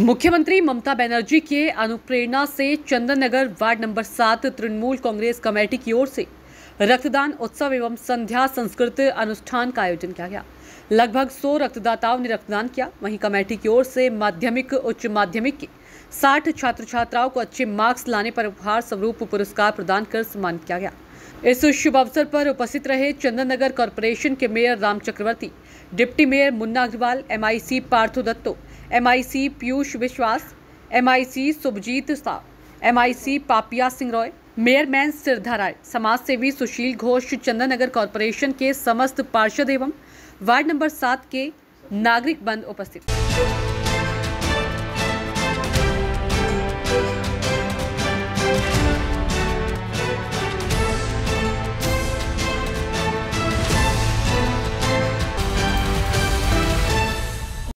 मुख्यमंत्री ममता बनर्जी के अनुप्रेरणा से चंदन नगर वार्ड नंबर सात, तृणमूल कांग्रेस कमेटी की ओर से रक्तदान उत्सव एवं संध्या संस्कृत अनुष्ठान का आयोजन किया गया। लगभग 100 रक्तदाताओं ने रक्तदान किया। वहीं कमेटी की ओर से माध्यमिक, उच्च माध्यमिक के 60 छात्र छात्राओं को अच्छे मार्क्स लाने पर उपहार स्वरूप पुरस्कार प्रदान कर सम्मानित किया गया। इस शुभ अवसर पर उपस्थित रहे चंदन नगर कॉरपोरेशन के mayor Ram Chakraborty, deputy mayor Munna Agarwal MIC Partho Dutta MIC Piyush Biswas MIC Subhajit Sah MIC Papia Singh Roy, मेयरमैन सिरधा Rai समाज सेवी सुशील घोष चंदन नगर कॉरपोरेशन के समस्त पार्षद एवं वार्ड नंबर सात के नागरिक बंद उपस्थित।